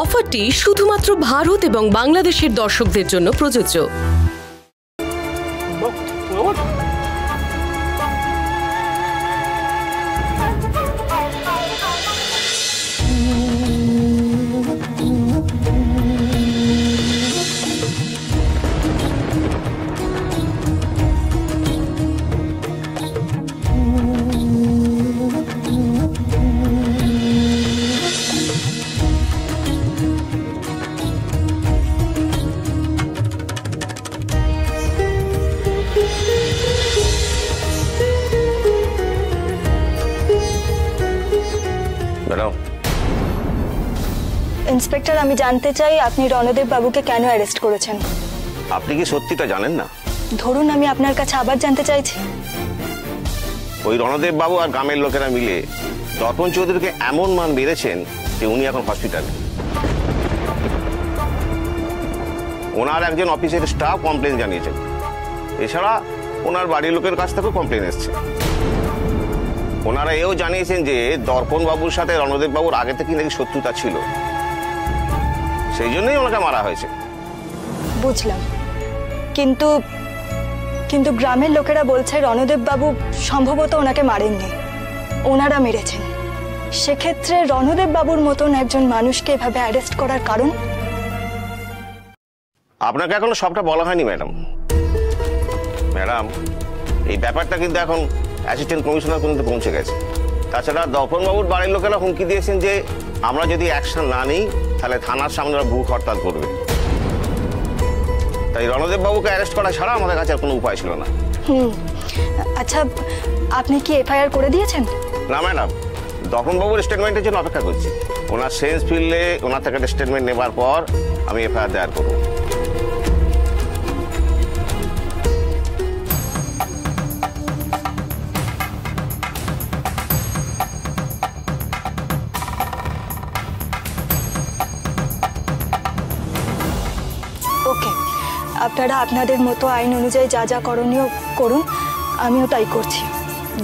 অফারটি শুধুমাত্র ভারত এবং বাংলাদেশের দর্শকদের জন্য প্রযোজ্য। ইন্সপেক্টর আমি জানতে চাই আপনি রণদেব বাবুকে কেন অ্যারেস্ট করেছেন? আপনি কি সত্যিটা জানেন না? ধরুন আমি আপনার কাছে আবার জানতে চাইছি। ওই রণদেব বাবু আর গ্রামের লোকেরা মিলে দর্পণ চৌধুরীকে এমন মান বেড়েছেন যে উনি এখন হসপিটালে ওনার একজন অফিসের স্টাফ কমপ্লেন জানিয়েছেন। এছাড়া ওনার বাড়ির লোকের কাছ থেকেও কমপ্লেন এসছে। ওনারা এও জানিয়েছেন যে দর্পণ বাবুর সাথে রণদেব বাবুর আগে থেকে নাকি শত্রুতা ছিল। সেই জন্যই ওনাকে মারা হয়েছে। বুঝলাম। কিন্তু কিন্তু গ্রামের লোকেরা বলছে রণদেব বাবু সম্ভবত ওনাকে মারেননি। ওনারা মেরেছেন। সেক্ষেত্রে রণদেব বাবুর মতন একজন মানুষকে এভাবে অ্যারেস্ট করার কারণ? আপনাকে এখনও সবটা বলা হয়নি ম্যাডাম। ম্যাডাম এই ব্যাপারটা কিন্তু এখন অ্যাসিস্ট্যান্ট কমিশনার পর্যন্ত পৌঁছে গেছে। তাছাড়া দপনবাবুর বাড়ির লোকেরা হুমকি দিয়েছেন যে আমরা যদি অ্যাকশন না নিই তাহলে থানার সামনে ওরা হরতাল করবে। তাই রণদেব বাবুকে অ্যারেস্ট করা ছাড়া আমাদের কাছে আর কোনো উপায় ছিল না। হুম। আচ্ছা আপনি কি এফআইআর করে দিয়েছেন? না ম্যাডাম দপনবাবুর স্টেটমেন্টের জন্য অপেক্ষা করছি। ওনার সেন্স ফিরলে ওনার থেকে স্টেটমেন্ট নেবার পর আমি এফআইআর দায়ের করব। আপনারা আপনাদের মতো আইন অনুযায়ী যা যা করণীয় করুন আমিও তাই করছি।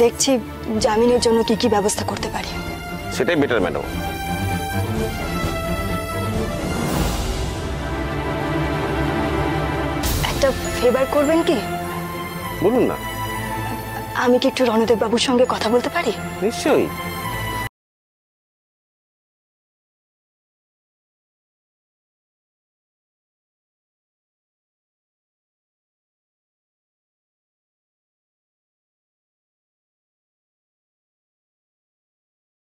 দেখছি জামিনের জন্য কি কি ব্যবস্থা করতে পারি। সেটাই বেটার ম্যাডাম একটা ফেভার করবেন কি? বলুন না। আমি কি একটু রণদেব বাবুর সঙ্গে কথা বলতে পারি? নিশ্চয়ই।